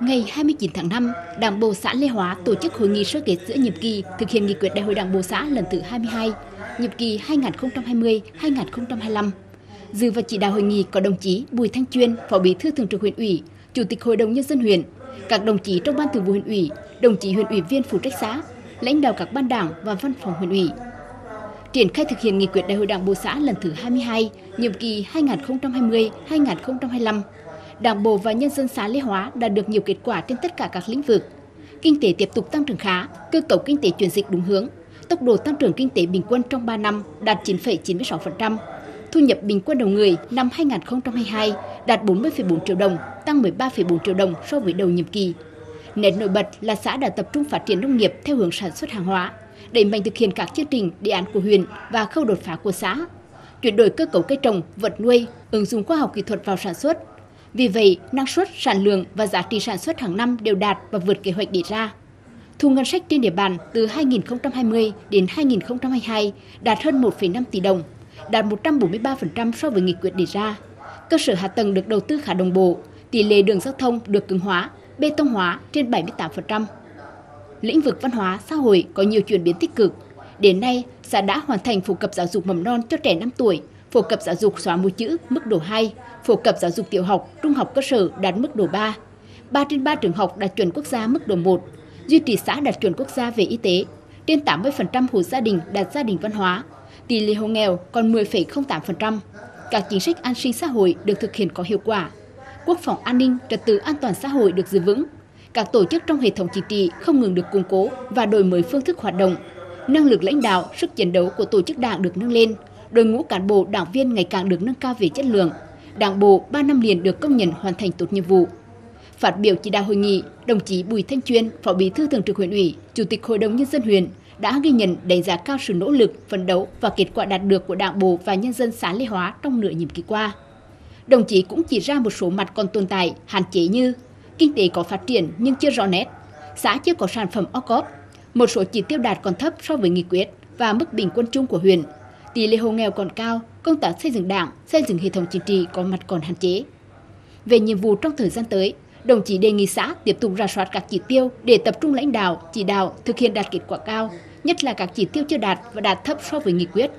Ngày 29 tháng 5, Đảng bộ xã Lê Hóa tổ chức hội nghị sơ kết giữa nhiệm kỳ thực hiện nghị quyết Đại hội Đảng bộ xã lần thứ 22, nhiệm kỳ 2020-2025. Dự và chỉ đạo hội nghị có đồng chí Bùi Thanh Chuyên, Phó Bí thư Thường trực huyện ủy, Chủ tịch Hội đồng nhân dân huyện, các đồng chí trong ban thường vụ huyện ủy, đồng chí huyện ủy viên phụ trách xã, lãnh đạo các ban đảng và văn phòng huyện ủy. Triển khai thực hiện nghị quyết Đại hội Đảng bộ xã lần thứ 22, nhiệm kỳ 2020-2025 Đảng bộ và nhân dân xã Lê Hóa đã được nhiều kết quả trên tất cả các lĩnh vực. Kinh tế tiếp tục tăng trưởng khá, cơ cấu kinh tế chuyển dịch đúng hướng. Tốc độ tăng trưởng kinh tế bình quân trong 3 năm đạt 9,96%. Thu nhập bình quân đầu người năm 2022 đạt 40,4 triệu đồng, tăng 13,4 triệu đồng so với đầu nhiệm kỳ. Nét nổi bật là xã đã tập trung phát triển nông nghiệp theo hướng sản xuất hàng hóa, đẩy mạnh thực hiện các chương trình, đề án của huyện và khâu đột phá của xã. Chuyển đổi cơ cấu cây trồng, vật nuôi, ứng dụng khoa học kỹ thuật vào sản xuất, vì vậy, năng suất, sản lượng và giá trị sản xuất hàng năm đều đạt và vượt kế hoạch đề ra. Thu ngân sách trên địa bàn từ 2020 đến 2022 đạt hơn 1,5 tỷ đồng, đạt 143% so với nghị quyết đề ra. Cơ sở hạ tầng được đầu tư khá đồng bộ, tỷ lệ đường giao thông được cứng hóa, bê tông hóa trên 78%. Lĩnh vực văn hóa, xã hội có nhiều chuyển biến tích cực. Đến nay, xã đã hoàn thành phổ cập giáo dục mầm non cho trẻ 5 tuổi phổ cập giáo dục xóa mù chữ mức độ 2, phổ cập giáo dục tiểu học, trung học cơ sở đạt mức độ 3. 3 trên 3 trường học đạt chuẩn quốc gia mức độ 1, duy trì xã đạt chuẩn quốc gia về y tế. Trên 80% hộ gia đình đạt gia đình văn hóa, tỷ lệ hộ nghèo còn 10,08%. Các chính sách an sinh xã hội được thực hiện có hiệu quả. Quốc phòng an ninh, trật tự an toàn xã hội được giữ vững. Các tổ chức trong hệ thống chính trị không ngừng được củng cố và đổi mới phương thức hoạt động. Năng lực lãnh đạo, sức chiến đấu của tổ chức đảng được nâng lên, đội ngũ cán bộ đảng viên ngày càng được nâng cao về chất lượng. Đảng bộ 3 năm liền được công nhận hoàn thành tốt nhiệm vụ. Phát biểu chỉ đạo hội nghị, đồng chí Bùi Thanh Chuyên, Phó Bí thư Thường trực huyện ủy, Chủ tịch Hội đồng nhân dân huyện đã ghi nhận đánh giá cao sự nỗ lực, phấn đấu và kết quả đạt được của Đảng bộ và nhân dân xã Lê Hóa trong nửa nhiệm kỳ qua. Đồng chí cũng chỉ ra một số mặt còn tồn tại, hạn chế như kinh tế có phát triển nhưng chưa rõ nét, xã chưa có sản phẩm ô cóp, một số chỉ tiêu đạt còn thấp so với nghị quyết và mức bình quân chung của huyện tỷ lệ hộ nghèo còn cao, công tác xây dựng đảng, xây dựng hệ thống chính trị có mặt còn hạn chế. Về nhiệm vụ trong thời gian tới, đồng chí đề nghị xã tiếp tục rà soát các chỉ tiêu để tập trung lãnh đạo, chỉ đạo thực hiện đạt kết quả cao, nhất là các chỉ tiêu chưa đạt và đạt thấp so với nghị quyết.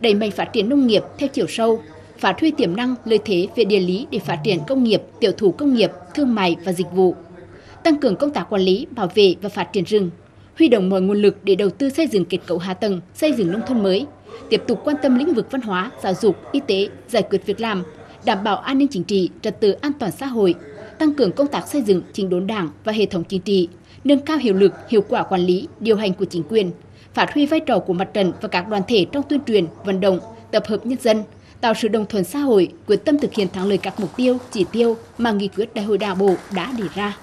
Đẩy mạnh phát triển nông nghiệp theo chiều sâu, phát huy tiềm năng lợi thế về địa lý để phát triển công nghiệp, tiểu thủ công nghiệp, thương mại và dịch vụ. Tăng cường công tác quản lý, bảo vệ và phát triển rừng, huy động mọi nguồn lực để đầu tư xây dựng kết cấu hạ tầng, xây dựng nông thôn mới, tiếp tục quan tâm lĩnh vực văn hóa, giáo dục, y tế, giải quyết việc làm, đảm bảo an ninh chính trị, trật tự an toàn xã hội, tăng cường công tác xây dựng chỉnh đốn đảng và hệ thống chính trị, nâng cao hiệu lực, hiệu quả quản lý, điều hành của chính quyền, phát huy vai trò của mặt trận và các đoàn thể trong tuyên truyền, vận động, tập hợp nhân dân, tạo sự đồng thuận xã hội, quyết tâm thực hiện thắng lợi các mục tiêu, chỉ tiêu mà nghị quyết đại hội đảng bộ đã đề ra.